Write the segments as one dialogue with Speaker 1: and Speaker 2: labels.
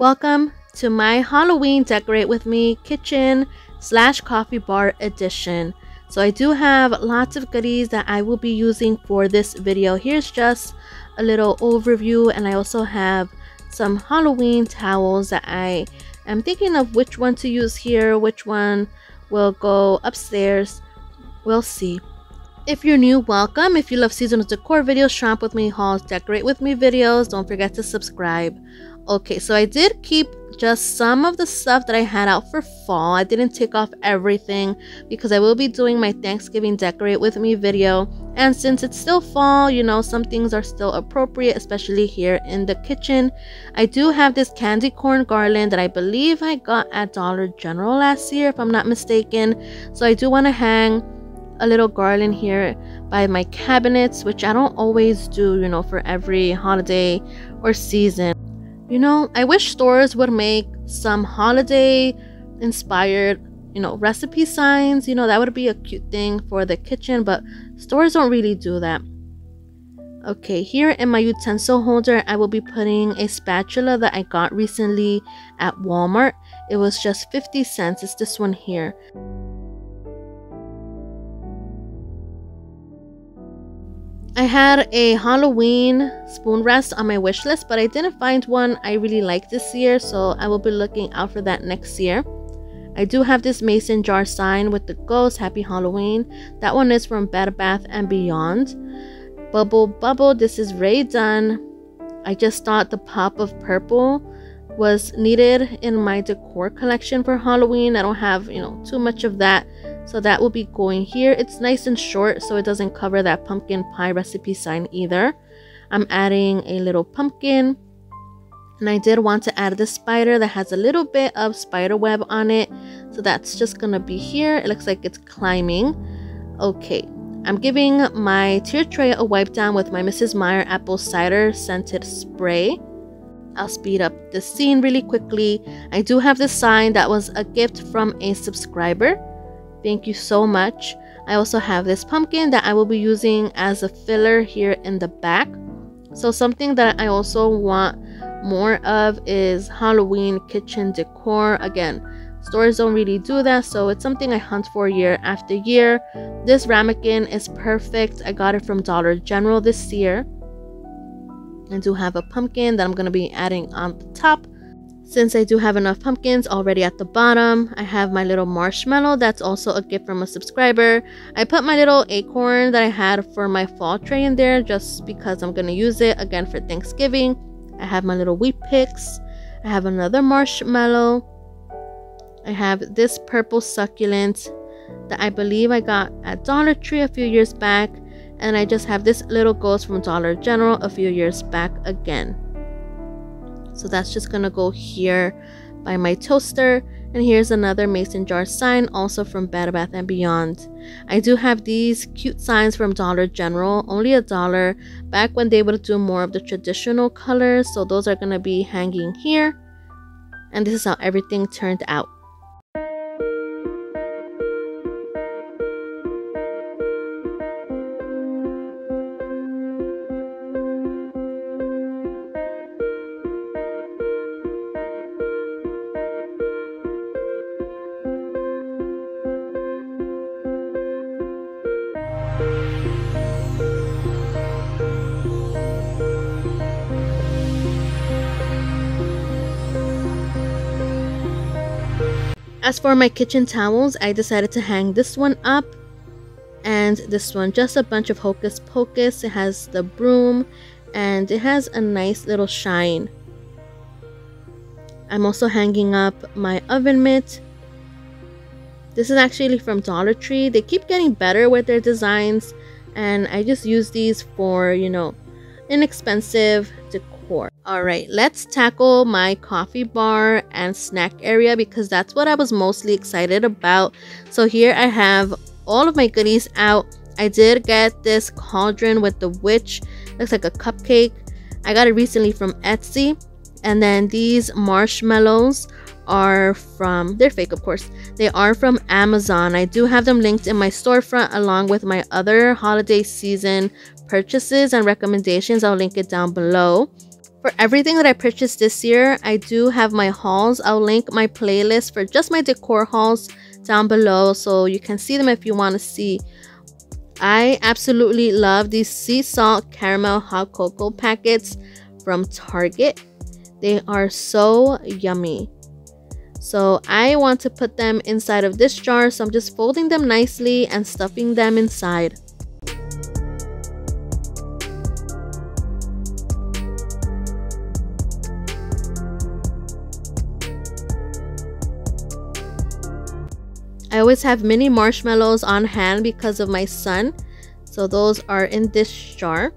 Speaker 1: Welcome to my Halloween Decorate With Me kitchen slash coffee bar edition. So I do have lots of goodies that I will be using for this video. Here's just a little overview and I also have some Halloween towels that I am thinking of which one to use here, which one will go upstairs. We'll see. If you're new, welcome. If you love seasonal decor videos, shop with me hauls, decorate with me videos, don't forget to subscribe. Okay, so I did keep just some of the stuff that I had out for fall. I didn't take off everything because I will be doing my Thanksgiving decorate with me video. And since it's still fall, you know, some things are still appropriate, especially here in the kitchen. I do have this candy corn garland that I believe I got at Dollar General last year, if I'm not mistaken. So I do want to hang a little garland here by my cabinets, which I don't always do, you know, for every holiday or season. You know, I wish stores would make some holiday inspired, you know, recipe signs. You know, that would be a cute thing for the kitchen, but stores don't really do that. Okay, here in my utensil holder, I will be putting a spatula that I got recently at Walmart. It was just 50 cents. It's this one here. I had a Halloween spoon rest on my wish list, but I didn't find one I really like this year, so I will be looking out for that next year. I do have this mason jar sign with the ghost Happy Halloween. That one is from Bed Bath and Beyond. Bubble Bubble, this is Rae Dunn. I just thought the pop of purple was needed in my decor collection for Halloween. I don't have, you know, too much of that so that will be going here. It's nice and short so it doesn't cover that pumpkin pie recipe sign either. I'm adding a little pumpkin. And I did want to add this spider that has a little bit of spider web on it. So that's just going to be here. It looks like it's climbing. Okay. I'm giving my tier tray a wipe down with my Mrs. Meyer apple cider scented spray. I'll speed up the scene really quickly. I do have this sign that was a gift from a subscriber. Thank you so much. I also have this pumpkin that I will be using as a filler here in the back. So something that I also want more of is Halloween kitchen decor. Again, stores don't really do that, so it's something I hunt for year after year. This ramekin is perfect. I got it from Dollar General this year. I do have a pumpkin that I'm going to be adding on the top. Since I do have enough pumpkins already at the bottom, I have my little marshmallow that's also a gift from a subscriber. I put my little acorn that I had for my fall tray in there just because I'm going to use it again for Thanksgiving. I have my little wheat picks. I have another marshmallow. I have this purple succulent that I believe I got at Dollar Tree a few years back. And I just have this little ghost from Dollar General a few years back again. So that's just gonna go here by my toaster. And here's another mason jar sign, also from Bed Bath & Beyond. I do have these cute signs from Dollar General, only a dollar, back when they would do more of the traditional colors. So those are gonna be hanging here. And this is how everything turned out. As for my kitchen towels, I decided to hang this one up and this one just a bunch of hocus pocus. It has the broom and it has a nice little shine. I'm also hanging up my oven mitt. This is actually from Dollar Tree. They keep getting better with their designs and I just use these for, you know, inexpensive Alright, let's tackle my coffee bar and snack area because that's what I was mostly excited about. So here I have all of my goodies out. I did get this cauldron with the witch. Looks like a cupcake. I got it recently from Etsy. And then these marshmallows are from, they're fake of course, they are from Amazon. I do have them linked in my storefront along with my other holiday season purchases and recommendations. I'll link it down below. For everything that I purchased this year, I do have my hauls. I'll link my playlist for just my decor hauls down below so you can see them if you want to see. I absolutely love these sea salt caramel hot cocoa packets from Target. They are so yummy. So I want to put them inside of this jar. So I'm just folding them nicely and stuffing them inside. Always have mini marshmallows on hand because of my son. So those are in this jar.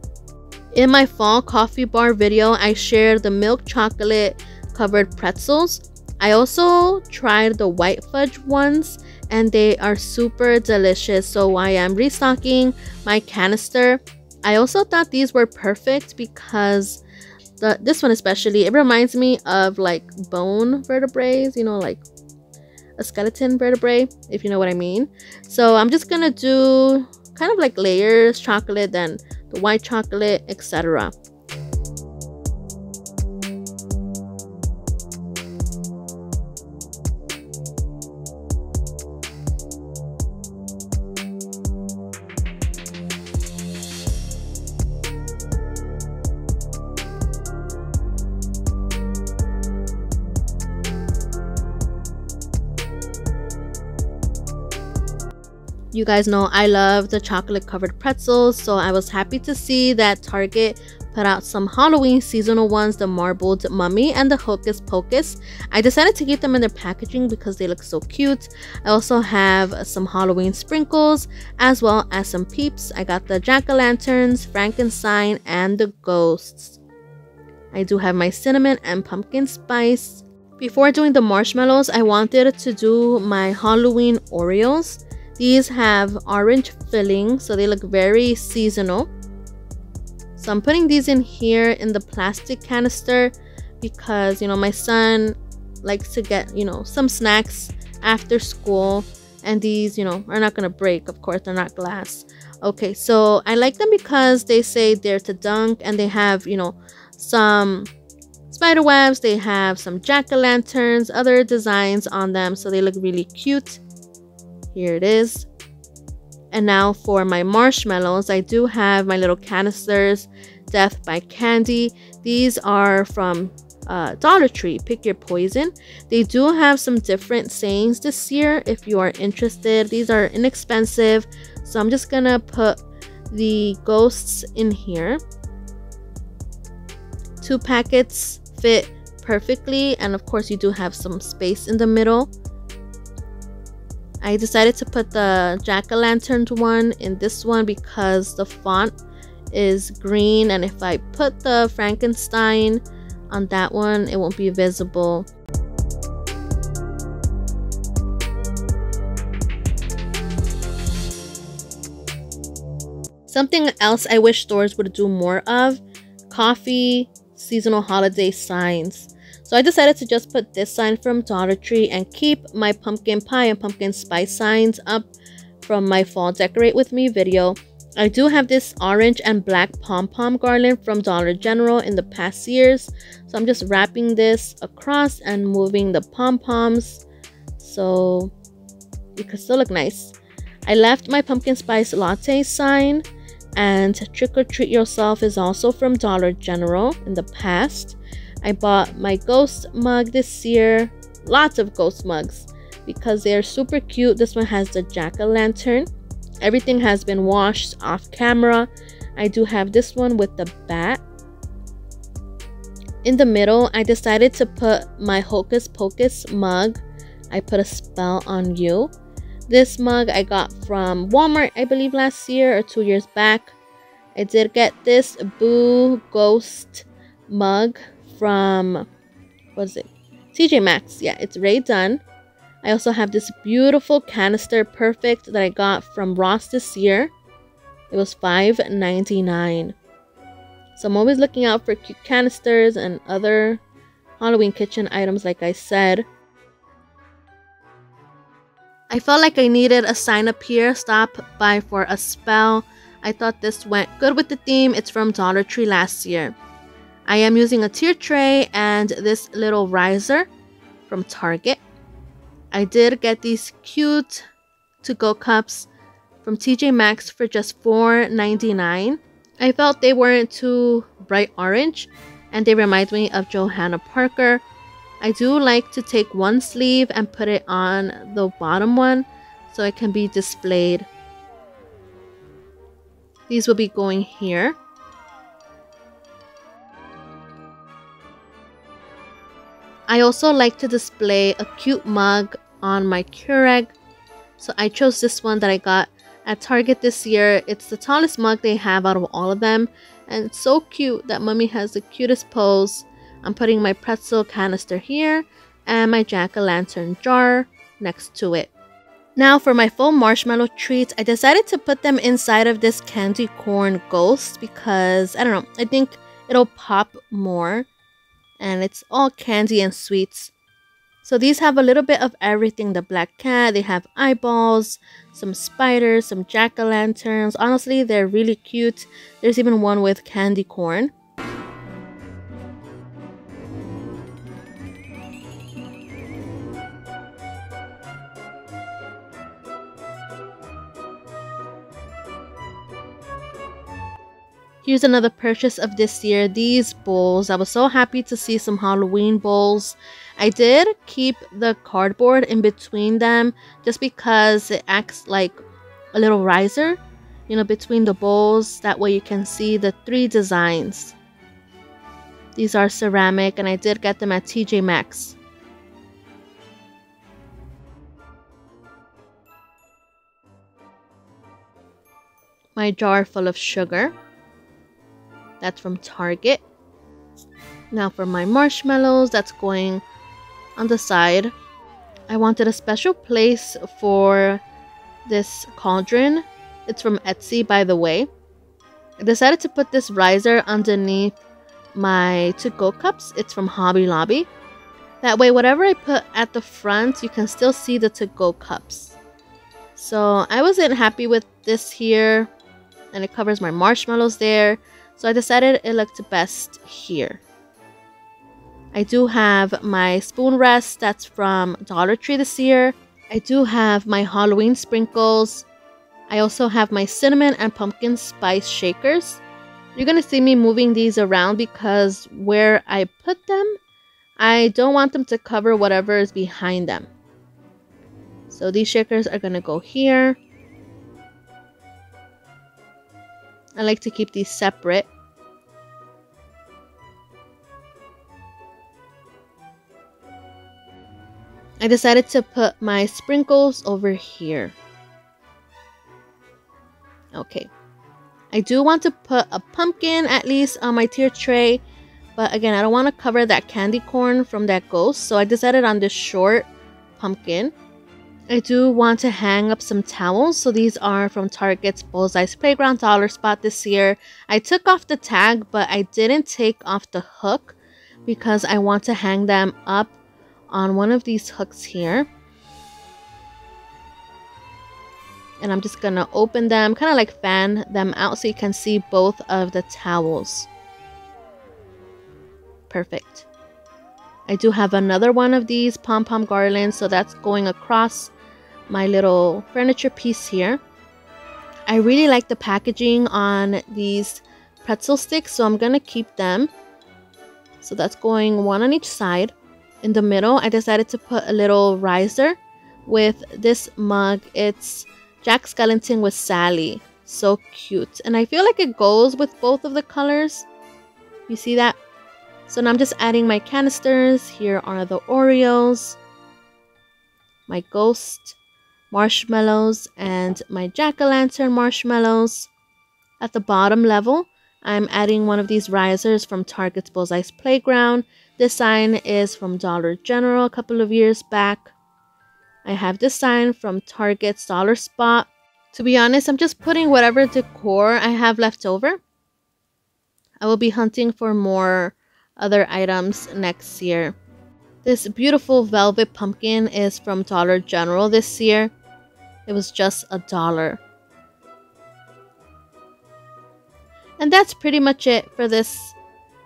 Speaker 1: In my fall coffee bar video, I shared the milk chocolate covered pretzels. I also tried the white fudge ones and they are super delicious. So I am restocking my canister. I also thought these were perfect because the this one especially, it reminds me of like bone vertebrae, you know, like a skeleton vertebrae, if you know what I mean. So I'm just gonna do kind of like layers, chocolate, then the white chocolate, etc. You guys know I love the chocolate covered pretzels, so I was happy to see that Target put out some Halloween seasonal ones, the Marbled Mummy and the Hocus Pocus. I decided to keep them in their packaging because they look so cute. I also have some Halloween sprinkles as well as some peeps. I got the jack-o'-lanterns, Frankenstein, and the ghosts. I do have my cinnamon and pumpkin spice. Before doing the marshmallows, I wanted to do my Halloween Oreos. These have orange filling, so they look very seasonal. So I'm putting these in here in the plastic canister because, you know, my son likes to get, you know, some snacks after school. And these, you know, are not going to break. Of course, they're not glass. Okay, so I like them because they say they're to dunk and they have, you know, some spider webs. They have some jack-o'-lanterns, other designs on them. So they look really cute. Here it is. And now for my marshmallows, I do have my little canisters, Death by Candy. These are from uh, Dollar Tree, pick your poison. They do have some different sayings this year if you are interested. These are inexpensive, so I'm just gonna put the ghosts in here. Two packets fit perfectly, and of course, you do have some space in the middle. I decided to put the jack-o'-lanterns one in this one because the font is green and if I put the Frankenstein on that one it won't be visible. Something else I wish stores would do more of, coffee seasonal holiday signs. So I decided to just put this sign from Dollar Tree and keep my pumpkin pie and pumpkin spice signs up from my fall decorate with me video. I do have this orange and black pom-pom garland from Dollar General in the past years. So I'm just wrapping this across and moving the pom-poms so it could still look nice. I left my pumpkin spice latte sign and trick or treat yourself is also from Dollar General in the past. I bought my ghost mug this year. Lots of ghost mugs because they are super cute. This one has the jack-o'-lantern. Everything has been washed off camera. I do have this one with the bat. In the middle, I decided to put my Hocus Pocus mug. I put a spell on you. This mug I got from Walmart, I believe last year or two years back. I did get this Boo Ghost mug from what is it? TJ Maxx. Yeah, it's Rae Dunn. I also have this beautiful canister perfect that I got from Ross this year. It was $5.99. So I'm always looking out for cute canisters and other Halloween kitchen items like I said. I felt like I needed a sign up here, stop by for a spell. I thought this went good with the theme. It's from Dollar Tree last year. I am using a tier tray and this little riser from Target. I did get these cute to-go cups from TJ Maxx for just $4.99. I felt they weren't too bright orange and they remind me of Johanna Parker. I do like to take one sleeve and put it on the bottom one so it can be displayed. These will be going here. I also like to display a cute mug on my Keurig. So I chose this one that I got at Target this year. It's the tallest mug they have out of all of them. And it's so cute that mummy has the cutest pose. I'm putting my pretzel canister here and my jack-o'-lantern jar next to it. Now for my full marshmallow treats, I decided to put them inside of this candy corn ghost because, I don't know, I think it'll pop more and it's all candy and sweets. So these have a little bit of everything. The black cat, they have eyeballs, some spiders, some jack-o'-lanterns. Honestly, they're really cute. There's even one with candy corn. Here's another purchase of this year. These bowls. I was so happy to see some Halloween bowls. I did keep the cardboard in between them just because it acts like a little riser, you know, between the bowls. That way you can see the three designs. These are ceramic and I did get them at TJ Maxx. My jar full of sugar. That's from Target. Now for my marshmallows, that's going on the side. I wanted a special place for this cauldron. It's from Etsy, by the way. I decided to put this riser underneath my to-go cups. It's from Hobby Lobby. That way, whatever I put at the front, you can still see the to-go cups. So I wasn't happy with this here. And it covers my marshmallows there. So I decided it looked best here. I do have my spoon rest that's from Dollar Tree this year. I do have my Halloween sprinkles. I also have my cinnamon and pumpkin spice shakers. You're going to see me moving these around because where I put them, I don't want them to cover whatever is behind them. So these shakers are going to go here. I like to keep these separate. I decided to put my sprinkles over here. Okay. I do want to put a pumpkin at least on my tier tray. But again, I don't want to cover that candy corn from that ghost. So I decided on this short pumpkin. I do want to hang up some towels. So these are from Target's Bullseye's Playground Dollar Spot this year. I took off the tag, but I didn't take off the hook because I want to hang them up on one of these hooks here. And I'm just gonna open them, kind of like fan them out so you can see both of the towels. Perfect. I do have another one of these pom-pom garlands, so that's going across my little furniture piece here. I really like the packaging on these pretzel sticks, so I'm going to keep them. So that's going one on each side. In the middle, I decided to put a little riser with this mug. It's Jack Skellington with Sally. So cute. And I feel like it goes with both of the colors. You see that? So now I'm just adding my canisters. Here are the Oreos, my ghost, marshmallows and my jack-o'-lantern marshmallows. At the bottom level, I'm adding one of these risers from Target's Bullseye's Playground. This sign is from Dollar General a couple of years back. I have this sign from Target's Dollar Spot. To be honest, I'm just putting whatever decor I have left over. I will be hunting for more other items next year. This beautiful velvet pumpkin is from Dollar General this year. It was just a dollar. And that's pretty much it for this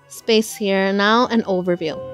Speaker 1: space here. Now an overview.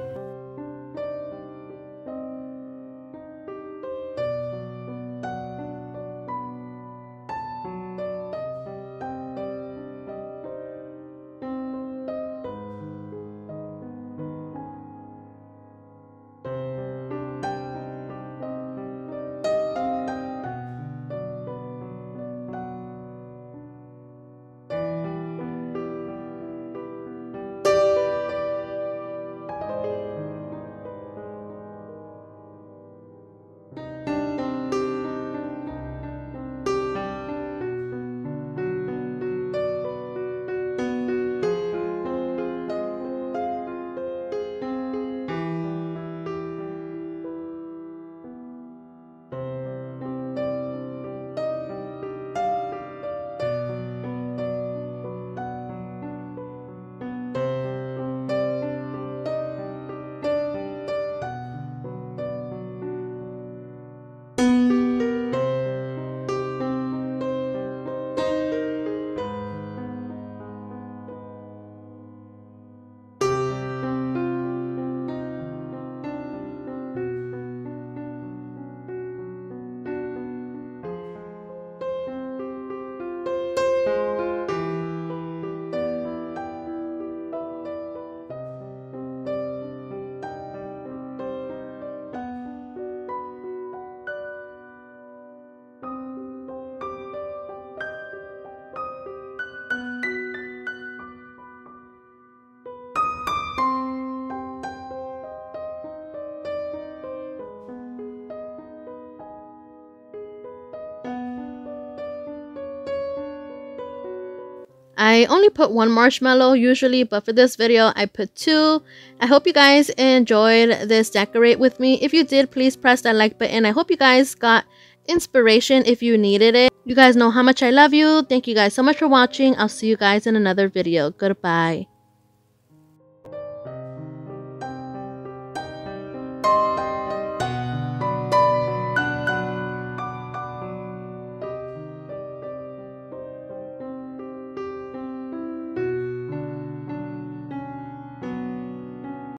Speaker 1: I only put one marshmallow usually, but for this video, I put two. I hope you guys enjoyed this decorate with me. If you did, please press that like button. I hope you guys got inspiration if you needed it. You guys know how much I love you. Thank you guys so much for watching. I'll see you guys in another video. Goodbye.